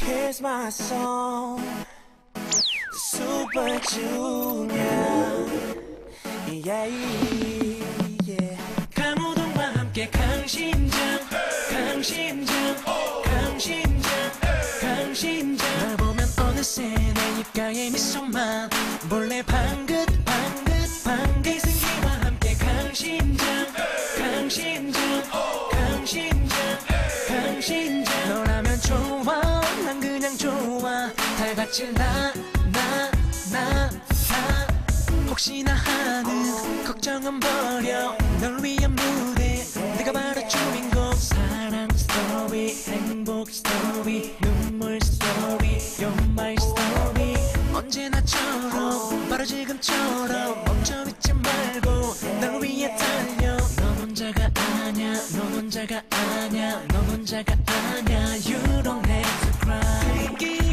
Here's my song, Super Junior. Yeah, yeah. 강호동과 함께 강심장, 강심장, 강심장, 강심장. 널 보면 어느새 내 입가에 미소만 몰래 방긋, 방긋, 방긋. 이승기와 함께 강심장, 강심장, 강심장, 강심장. 다같이 나, 나, 나, 나. 혹시나 하는 걱정은 버려. 널 위한 무대 내가 바로 주인공 사랑 스토리 행복 스토리 눈물 스토리 my story. 언제나처럼 바로 지금처럼 멈춰있지 말고 널 위해 달려. 넌 혼자가 아냐 넌 혼자가 아냐 넌 혼자가 아냐 You don't have to cry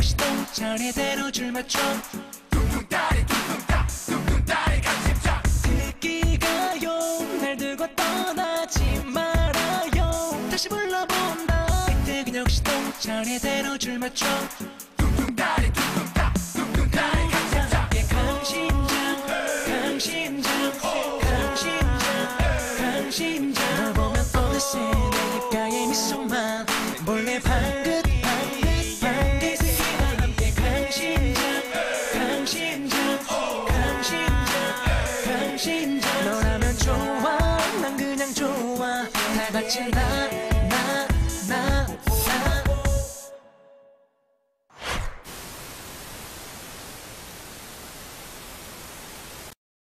역시 또 차례대로 줄 맞춰. 듣기가요 날 들고 떠나지 말아요. 다시 불러본다. 이때 역시 또 차례대로 줄 맞춰. 예, 강심장 강심장 강심장 강심장. 널 보면 어느새 내 입가에 미소 강심장 너라면 좋아. 난 그냥 좋아. 달같이 나